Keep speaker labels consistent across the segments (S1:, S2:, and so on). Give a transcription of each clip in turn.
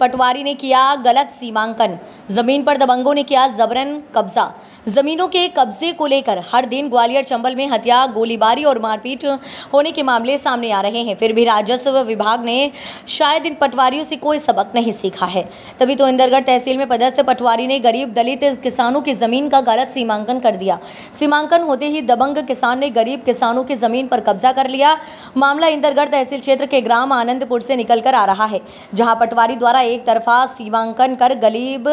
S1: पटवारी ने किया गलत सीमांकन। ज़मीन पर दबंगों ने किया जबरन कब्जा। जमीनों के कब्जे को लेकर हर दिन ग्वालियर चंबल में हत्या, गोलीबारी और मारपीट होने के मामले सामने आ रहे हैं। फिर भी राजस्व विभाग ने शायद इन पटवारियों से कोई सबक नहीं सीखा है। तभी तो इंदरगढ़ तहसील में पदस्थ पटवारी ने गरीब दलित किसानों की ज़मीन का गलत सीमांकन कर दिया। सीमांकन होते ही दबंग किसान ने गरीब किसानों की ज़मीन पर कब्जा कर लिया। मामला इंदरगढ़ तहसील क्षेत्र के ग्राम आनंदपुर से निकलकर आ रहा है, जहाँ पटवारी द्वारा एक तरफा सीमांकन कर गरीब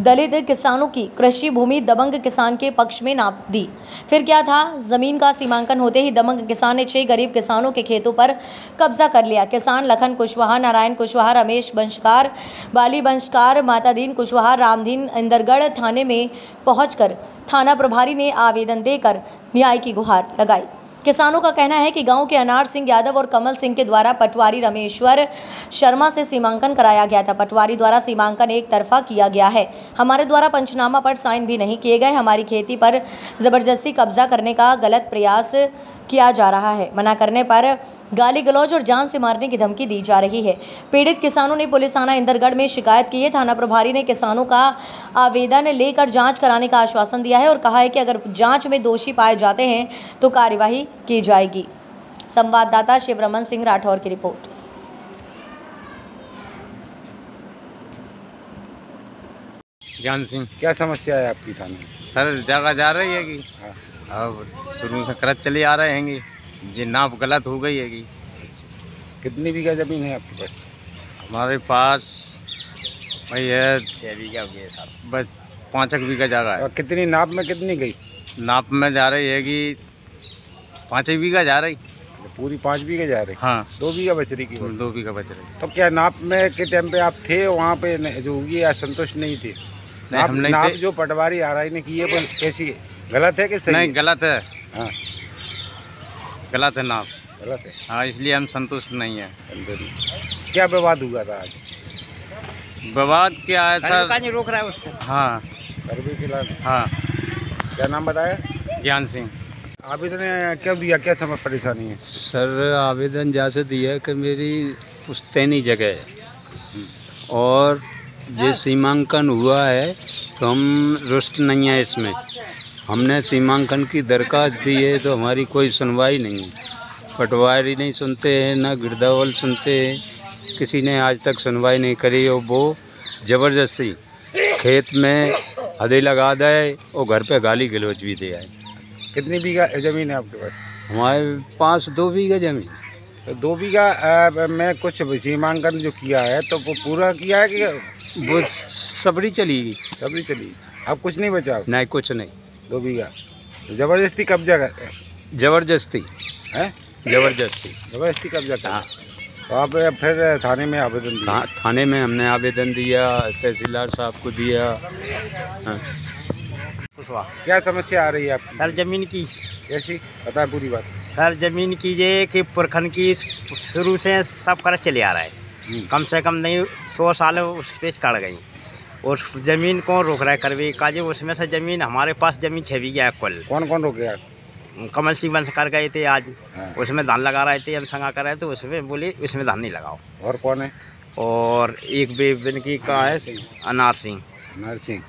S1: दलित किसानों की कृषि भूमि दबंग किसान के पक्ष में नाप दी। फिर क्या था? ज़मीन का सीमांकन होते ही दमंग किसान ने छह गरीब किसानों के खेतों पर कब्जा कर लिया। किसान लखन कुशवाहा, नारायण कुशवाहा, रमेश बंशकार, बाली बंशकार, मातादीन कुशवाहा रामदीन इंदरगढ़ थाने में पहुंचकर थाना प्रभारी ने आवेदन देकर न्याय की गुहार लगाई। किसानों का कहना है कि गाँव के अनार सिंह यादव और कमल सिंह के द्वारा पटवारी रमेश्वर शर्मा से सीमांकन कराया गया था। पटवारी द्वारा सीमांकन एक तरफा किया गया है। हमारे द्वारा पंचनामा पर साइन भी नहीं किए गए। हमारी खेती पर ज़बरदस्ती कब्जा करने का गलत प्रयास किया जा रहा है। मना करने पर गाली गलौज और जान से मारने की धमकी दी जा रही है। पीड़ित किसानों ने पुलिस थाना इंदरगढ़ में शिकायत की है। थाना प्रभारी ने किसानों का आवेदन लेकर जाँच कराने का आश्वासन दिया है और कहा है कि अगर जाँच में दोषी पाए जाते हैं तो कार्यवाही की जाएगी। संवाददाता शिवरमन सिंह राठौर की रिपोर्ट।
S2: ज्ञान सिंह।
S3: क्या समस्या है आपकी थाने
S2: सर जगह जा रही है कि
S3: हाँ।
S2: अब शुरू से करत चले आ रहे हैं ये नाप गलत हो गई है कि
S3: कितनी बीघा ज़मीन है आपके पास?
S2: हमारे पास भाई है छः बीघा हो गया बस पाँच एक बीघा जा रहा है।
S3: और कितनी नाप में कितनी गई?
S2: नाप में जा रही है कि पाँच एक बीघा जा रही।
S3: पूरी पाँच बीघे जा रही?
S2: हाँ।
S3: दो बीघा बच रही की
S2: दो बीघा बच रही।
S3: तो क्या नाप में के टाइम पे आप थे वहाँ पे जो होगी संतुष्ट नहीं थे? नाप,
S2: नहीं
S3: नाप जो पटवारी आ रही ने की है कैसी गलत है कि सही
S2: नहीं गलत है।
S3: हाँ।
S2: गलत है नाप
S3: गलत है।
S2: हाँ इसलिए हम संतुष्ट नहीं है।
S3: क्या विवाद हुआ था आज?
S2: विवाद क्या है सर?
S4: रोक रहा है उसको।
S2: हाँ।
S3: करबी के लाल।
S2: हाँ।
S3: क्या नाम बताया?
S2: ज्ञान सिंह।
S3: आवेदन क्या दिया? क्या समझ परेशानी है?
S5: सर आवेदन जैसे दिया कि मेरी पुश्तैनी जगह है। और जो सीमांकन हुआ है तो हम रुष्ट नहीं है इसमें। हमने सीमांकन की दरखास्त दी है तो हमारी कोई सुनवाई नहीं है। पटवारी नहीं सुनते हैं ना गिरदावल सुनते हैं। किसी ने आज तक सुनवाई नहीं करी और वो ज़बरदस्ती खेत में हदे लगा दे और घर पे गाली गलौज भी दे आए।
S3: कितनी बीघा ज़मीन है आपके पास?
S5: हमारे पास दो बीघा ज़मीन।
S3: तो दो बीघा में कुछ सीमांकन जो किया है तो वो पूरा किया है कि
S5: वो सबरी चली गई।
S3: सभी चली अब कुछ नहीं बचा?
S5: नहीं कुछ नहीं।
S3: दो बीघा। ज़बरदस्ती कब्जा कर
S5: ज़बरदस्ती।
S3: है?
S5: ज़बरदस्ती।
S3: ज़बरदस्ती कब्जा कर
S5: हाँ।
S3: तो आप फिर थाने में आवेदन दिया
S5: था, थाने में हमने आवेदन दिया तहसीलदार साहब को दिया। हाँ।
S3: क्या समस्या आ रही है आपकी?
S4: सर ज़मीन की।
S3: कैसी बता पूरी बात।
S4: सर ज़मीन की ये कि पुरखन की शुरू से सब कर चले आ रहा है।
S3: हम्म।
S4: कम से कम नहीं सौ साल उस पे कट गई। उस ज़मीन कौन रोक रहा है करवे? काजे उसमें से ज़मीन हमारे पास ज़मीन छः गया है कुल।
S3: कौन कौन रोक गया?
S4: कमल सिंह वंश कर गए थे आज।
S3: हाँ।
S4: उसमें धान लगा रहे थे हम संगा कर रहे थे उसमें बोले उसमें धान नहीं लगाओ।
S3: और कौन है?
S4: और एक बेबन की का है अनार सिंह।
S3: नरसिंह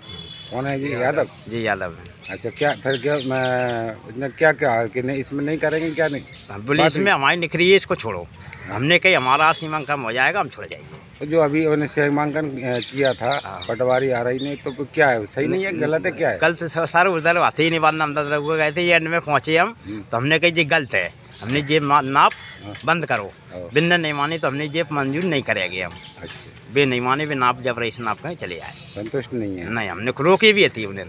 S3: कौन है जी? यादव?
S4: जी यादव है।
S3: अच्छा क्या फिर क्या मैं क्या क्या कि नहीं इसमें नहीं करेंगे क्या नहीं?
S4: हम बोले इसमें हमारी निकली है इसको छोड़ो। हमने कही हमारा सीमांकन हो जाएगा हम छोड़ जाएँगे
S3: तो जो अभी उन्होंने सीमांकन किया था
S4: हाँ।
S3: पटवारी आ रही नहीं तो क्या है? सही नहीं है गलत है क्या है?
S4: कल से सर उधर आते ही नहीं बात नाम दस गए थे एंड में पहुँचे हम।
S3: हम्म।
S4: तो हमने कही जी गलत है। हमने जेब नाप
S3: हाँ।
S4: बंद करो। बिन्ना नहीं माने तो हमने जेब मंजूर नहीं करेंगे हम।
S3: अच्छा।
S4: बे नहीं माने बे नाप जब रही नाप कहीं चले आए।
S3: संतुष्ट नहीं है।
S4: नहीं हमने रोके भी थी उन्हें